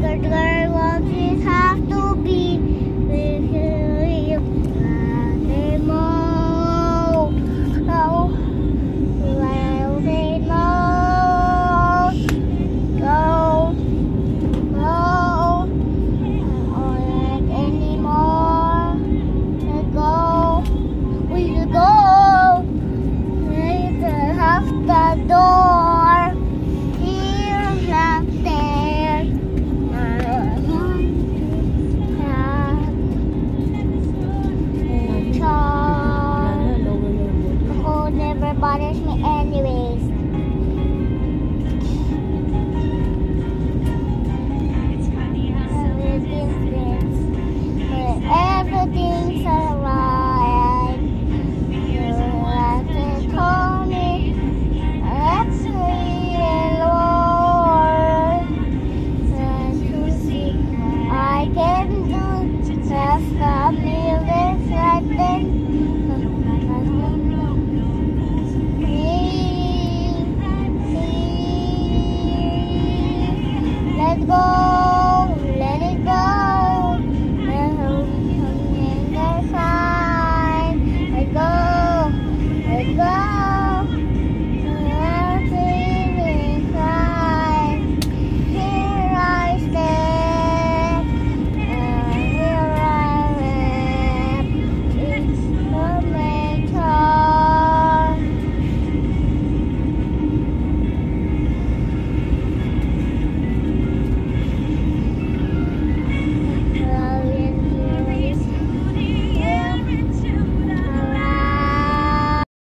good girl have to be with you. Oh, go, go, anymore. Let go, we go. Have the door. for bothers me anyways. Bye.